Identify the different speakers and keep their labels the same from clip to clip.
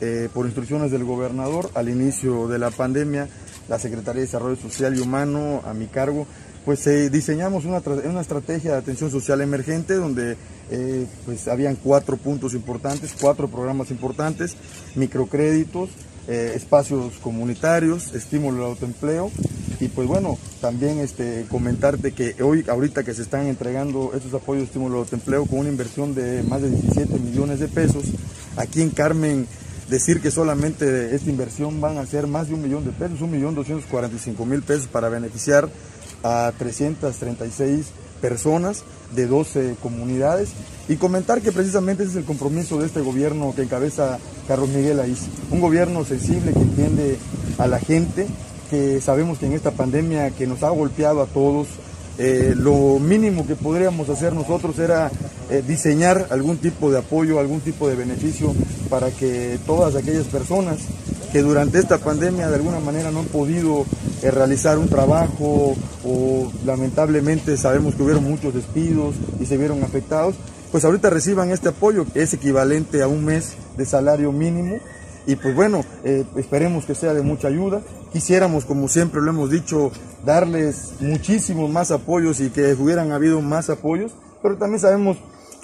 Speaker 1: eh, por instrucciones del gobernador, al inicio de la pandemia, la Secretaría de Desarrollo Social y Humano a mi cargo, pues eh, diseñamos una, una, estrategia de atención social emergente donde eh, pues habían cuatro puntos importantes, cuatro programas importantes, microcréditos, eh, espacios comunitarios, estímulo al autoempleo y pues bueno, también este, comentarte que hoy, ahorita que se están entregando estos apoyos de estímulo al autoempleo con una inversión de más de 17 millones de pesos, aquí en Carmen decir que solamente esta inversión van a ser más de un millón de pesos, un millón doscientos cuarenta y cinco mil pesos para beneficiar a 336 personas de 12 comunidades. Y comentar que precisamente ese es el compromiso de este gobierno que encabeza Carlos Miguel Aiz, un gobierno sensible que entiende a la gente, que sabemos que en esta pandemia que nos ha golpeado a todos, eh, lo mínimo que podríamos hacer nosotros era eh, diseñar algún tipo de apoyo, algún tipo de beneficio para que todas aquellas personas que durante esta pandemia de alguna manera no han podido eh, realizar un trabajo o lamentablemente sabemos que hubieron muchos despidos y se vieron afectados, pues ahorita reciban este apoyo que es equivalente a un mes de salario mínimo y pues bueno, eh, esperemos que sea de mucha ayuda. Quisiéramos, como siempre lo hemos dicho, darles muchísimos más apoyos y que hubieran habido más apoyos, pero también sabemos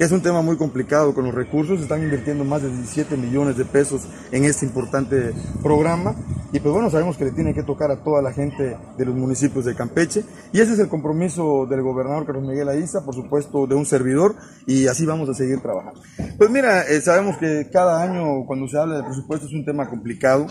Speaker 1: es un tema muy complicado con los recursos, están invirtiendo más de 17 millones de pesos en este importante programa. Y pues bueno, sabemos que le tiene que tocar a toda la gente de los municipios de Campeche. Y ese es el compromiso del gobernador Carlos Miguel Aiza, por supuesto de un servidor y así vamos a seguir trabajando. Pues mira, eh, sabemos que cada año cuando se habla de presupuesto es un tema complicado,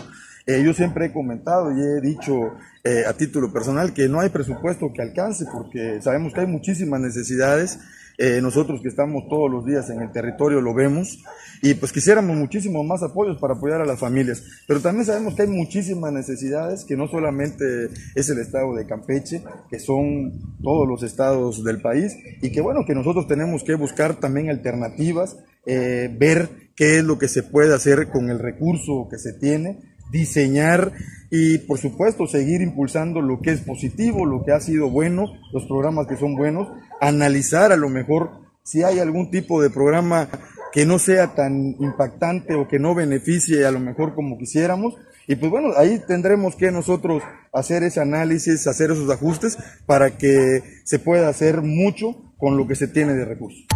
Speaker 1: eh, yo siempre he comentado y he dicho eh, a título personal que no hay presupuesto que alcance porque sabemos que hay muchísimas necesidades. Eh, nosotros que estamos todos los días en el territorio lo vemos y pues quisiéramos muchísimos más apoyos para apoyar a las familias, pero también sabemos que hay muchísimas necesidades, que no solamente es el estado de Campeche, que son todos los estados del país y que bueno, que nosotros tenemos que buscar también alternativas, eh, ver qué es lo que se puede hacer con el recurso que se tiene, diseñar y por supuesto seguir impulsando lo que es positivo, lo que ha sido bueno, los programas que son buenos, analizar a lo mejor si hay algún tipo de programa que no sea tan impactante o que no beneficie a lo mejor como quisiéramos. Y pues bueno, ahí tendremos que nosotros hacer ese análisis, hacer esos ajustes para que se pueda hacer mucho con lo que se tiene de recursos.